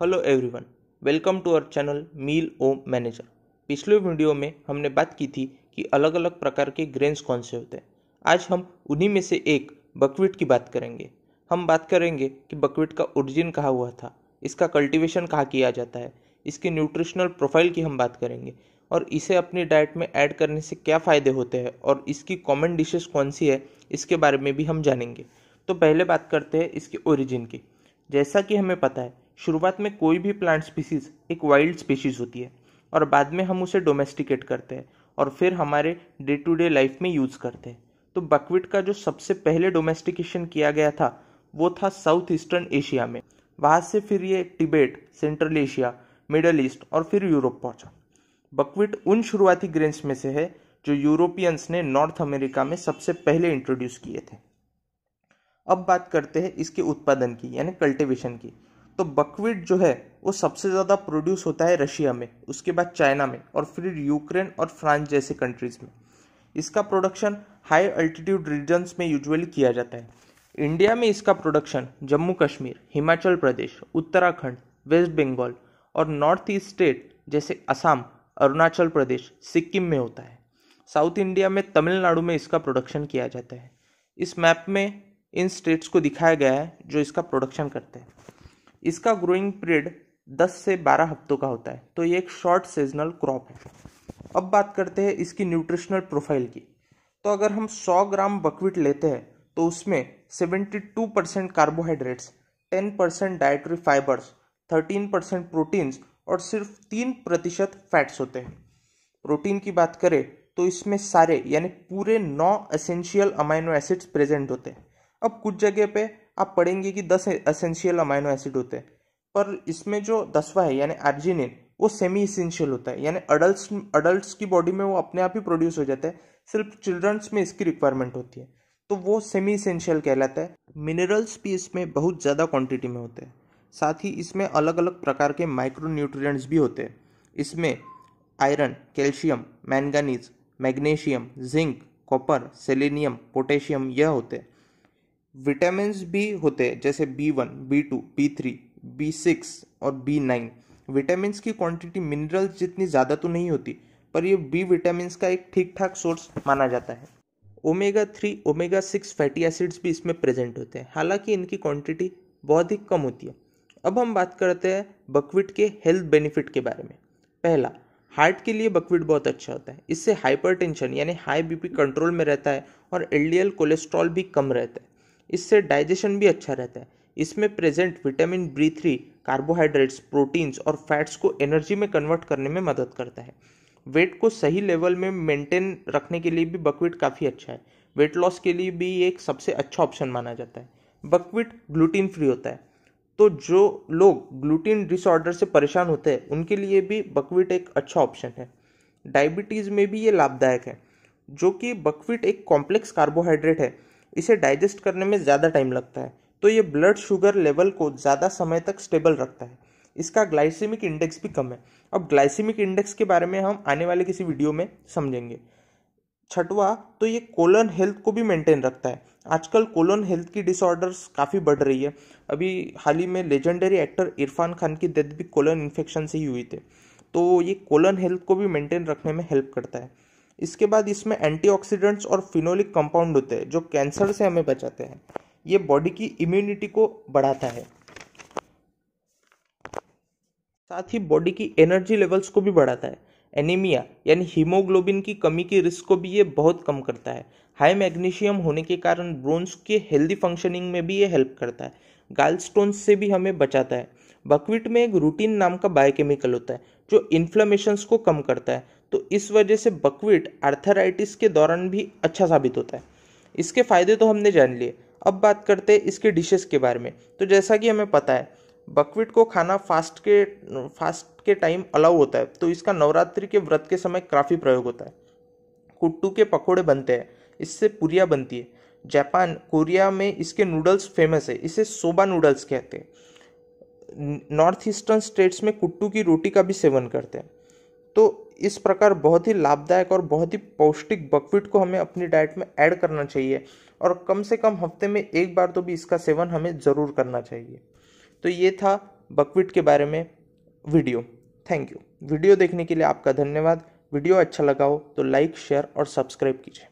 Hello everyone, welcome to our channel meal o manager. पिछले video में हमने बात की थी कि अलग अलग प्रकार के ग्रेन्स कौन से होते हैं। आज हम उन्हीं में से एक बकवीट की बात करेंगे। हम बात करेंगे कि बकवीट का ओरिजिन कहाँ हुआ था, इसका कल्टीवेशन कहाँ किया जाता है, इसकी न्यूट्रिशनल प्रोफ़ाइल की हम बात करेंगे और इसे अपनी डाइट में ऐड करने से क्या फ़ायदे होते हैं और इसकी कॉमन डिशेस कौन सी है, इसके बारे में भी हम जानेंगे। तो पहले बात करते हैं इसके ओरिजिन की। जैसा कि हमें पता है शुरुआत में कोई भी प्लांट स्पीसीज एक वाइल्ड स्पीशीज होती है और बाद में हम उसे डोमेस्टिकेट करते हैं और फिर हमारे डे टू डे लाइफ में यूज़ करते हैं। तो बकविट का जो सबसे पहले डोमेस्टिकेशन किया गया था, वो था साउथ ईस्टर्न एशिया में। वहाँ से फिर ये Tibet Central Asia Middle East और फिर यूरोप पहुँचा। बकविट उन शुरुआती ग्रेन्स में से है जो यूरोपियंस ने नॉर्थ अमेरिका में सबसे पहले इंट्रोड्यूस किए थे। अब बात करते हैं इसके उत्पादन की, यानी कल्टिवेशन की। तो बकवीट जो है, वो सबसे ज़्यादा प्रोड्यूस होता है रशिया में, उसके बाद चाइना में और फिर यूक्रेन और फ्रांस जैसे कंट्रीज़ में। इसका प्रोडक्शन हाई अल्टीट्यूड रीजन्स में यूजुअली किया जाता है। इंडिया में इसका प्रोडक्शन जम्मू कश्मीर, हिमाचल प्रदेश, उत्तराखंड, वेस्ट बंगाल और नॉर्थ ईस्ट स्टेट जैसे असम, अरुणाचल प्रदेश, सिक्किम में होता है। साउथ इंडिया में तमिलनाडु में इसका प्रोडक्शन किया जाता है। इस मैप में इन स्टेट्स को दिखाया गया है जो इसका प्रोडक्शन करते हैं। इसका ग्रोइंग पीरियड 10 से 12 हफ्तों का होता है। तो ये एक शॉर्ट सीजनल क्रॉप है। अब बात करते हैं इसकी न्यूट्रिशनल प्रोफ़ाइल की। तो अगर हम 100 ग्राम बकवीट लेते हैं तो उसमें 72 percent carbohydrates 10 percent dietary fibres 13 percent proteins और सिर्फ़ तीन प्रतिशत फैट्स होते हैं। प्रोटीन की बात करें तो इसमें सारे, यानी पूरे नौ असेंशियल अमाइनो एसिड्स प्रेजेंट होते हैं। अब कुछ जगह पे आप पढ़ेंगे कि दस असेंशियल अमाइनो एसिड होते हैं। पर इसमें जो दसवा है, यानी आर्जिनिन वो सेमी इसेंशियल होता है। यानी अडल्ट अडल्ट की बॉडी में वो अपने आप ही प्रोड्यूस हो जाता है। सिर्फ़ चिल्ड्रंस में इसकी रिक्वायरमेंट होती है। तो वो सेमी इसेंशियल कहलाता है। मिनरल्स भी इसमें बहुत ज़्यादा क्वांटिटी में होते हैं। साथ ही इसमें अलग अलग प्रकार के माइक्रो न्यूट्रिएंट्स भी होते हैं। इसमें iron calcium manganese magnesium zinc copper selenium potassium यह होते हैं। विटामिन भी होते हैं, जैसे B one, B two, B three, B six और बी नाइन। विटामिन की क्वांटिटी मिनरल्स जितनी ज़्यादा तो नहीं होती, पर ये बी विटामिन का एक ठीक ठाक सोर्स माना जाता है। Omega three omega six fatty acids भी इसमें प्रेजेंट होते हैं। हालाँकि इनकी क्वांटिटी बहुत ही कम होती है। अब हम बात करते हैं बकविट के हेल्थ बेनिफिट के बारे में। पहला हार्ट के लिए बकविट बहुत अच्छा होता है। इससे हाइपरटेंशन यानी हाई बीपी कंट्रोल में रहता है और एलडीएल कोलेस्ट्रॉल भी कम रहता है। इससे डाइजेशन भी अच्छा रहता है। इसमें present vitamin B three carbohydrates proteins और फैट्स को एनर्जी में कन्वर्ट करने में मदद करता है। वेट को सही लेवल में मेंटेन रखने के लिए भी बकवीट काफ़ी अच्छा है। वेट लॉस के लिए भी एक सबसे अच्छा ऑप्शन माना जाता है। बकवीट ग्लूटीन फ्री होता है। तो जो लोग ग्लूटीन डिसऑर्डर से परेशान होते हैं, उनके लिए भी बकवीट एक अच्छा ऑप्शन है। डायबिटीज़ में भी ये लाभदायक है, जो कि बकवीट एक कॉम्प्लेक्स कार्बोहाइड्रेट है। इसे डाइजेस्ट करने में ज़्यादा टाइम लगता है। तो ये ब्लड शुगर लेवल को ज़्यादा समय तक स्टेबल रखता है। इसका ग्लाइसेमिक इंडेक्स भी कम है। अब ग्लाइसेमिक इंडेक्स के बारे में हम आने वाले किसी वीडियो में समझेंगे। छठवा तो ये कोलन हेल्थ को भी मेंटेन रखता है। आजकल कोलन हेल्थ की डिसऑर्डर्स काफ़ी बढ़ रही है। अभी हाल ही में लेजेंडरी एक्टर इरफान खान की डेथ भी कोलन इन्फेक्शन से ही हुई थी। तो ये कोलन हेल्थ को भी मेंटेन रखने में हेल्प करता है। इसके बाद इसमें एंटीऑक्सीडेंट्स और फिनोलिक कंपाउंड होते हैं, जो कैंसर से हमें बचाते हैं। ये बॉडी की इम्यूनिटी को बढ़ाता है। साथ ही बॉडी की एनर्जी लेवल्स को भी बढ़ाता है। एनीमिया यानी हीमोग्लोबिन की कमी की रिस्क को भी ये बहुत कम करता है। हाई मैग्नीशियम होने के कारण ब्रोन्स के हेल्दी फंक्शनिंग में भी ये हेल्प करता है। गाल स्टोन्स से भी हमें बचाता है। बकवीट में एक रूटीन नाम का बायोकेमिकल होता है, जो इन्फ्लेमेशंस को कम करता है। तो इस वजह से बकवीट आर्थराइटिस के दौरान भी अच्छा साबित होता है। इसके फ़ायदे तो हमने जान लिए। अब बात करते हैं इसके डिशेस के बारे में। तो जैसा कि हमें पता है, बकवीट को खाना फास्ट के फास्ट के टाइम अलाउ होता है तो इसका नवरात्रि के व्रत के समय काफ़ी प्रयोग होता है। कुट्टू के पकोड़े बनते हैं, इससे पुरिया बनती है। जापान, कोरिया में इसके नूडल्स फ़ेमस है, इसे सोबा नूडल्स कहते हैं। नॉर्थ ईस्टर्न स्टेट्स में कुट्टू की रोटी का भी सेवन करते हैं। तो इस प्रकार बहुत ही लाभदायक और बहुत ही पौष्टिक बकवीट को हमें अपनी डाइट में ऐड करना चाहिए और कम से कम हफ़्ते में एक बार तो भी इसका सेवन हमें ज़रूर करना चाहिए। तो ये था बकवीट के बारे में वीडियो थैंक यू वीडियो देखने के लिए आपका धन्यवाद। वीडियो अच्छा लगा हो तो लाइक शेयर और सब्सक्राइब कीजिए।